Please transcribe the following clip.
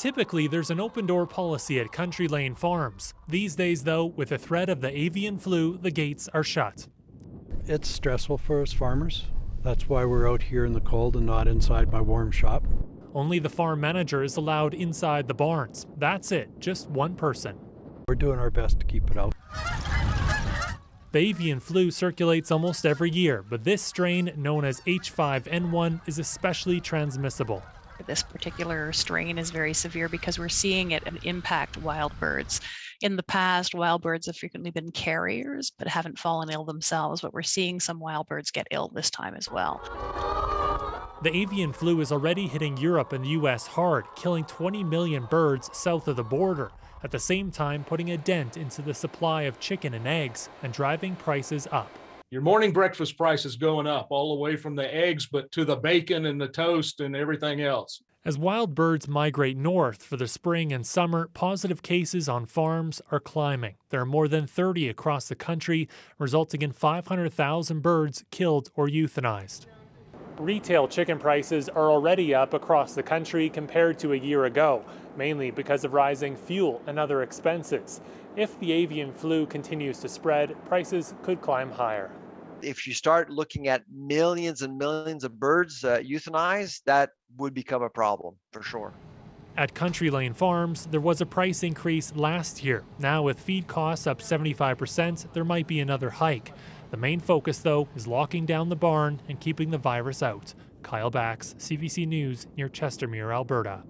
Typically, there's an open door policy at Country Lane Farms. These days, though, with the threat of the avian flu, the gates are shut. It's stressful for us farmers. That's why we're out here in the cold and not inside my warm shop. Only the farm manager is allowed inside the barns. That's it, just one person. We're doing our best to keep it out. The avian flu circulates almost every year, but this strain, known as H5N1, is especially transmissible. This particular strain is very severe because we're seeing it impact wild birds. In the past, wild birds have frequently been carriers but haven't fallen ill themselves, but we're seeing some wild birds get ill this time as well. The avian flu is already hitting Europe and the US hard, killing 20 million birds south of the border, at the same time putting a dent into the supply of chicken and eggs and driving prices up your morning breakfast price is going up all the way from the eggs, but to the bacon and the toast and everything else. As wild birds migrate north for the spring and summer, positive cases on farms are climbing. There are more than 30 across the country, resulting in 500,000 birds killed or euthanized. Retail chicken prices are already up across the country compared to a year ago, mainly because of rising fuel and other expenses. If the avian flu continues to spread, prices could climb higher if you start looking at millions and millions of birds uh, euthanized, that would become a problem for sure. At Country Lane Farms, there was a price increase last year. Now, with feed costs up 75%, there might be another hike. The main focus, though, is locking down the barn and keeping the virus out. Kyle Bakx, CBC News, near Chestermere, Alberta.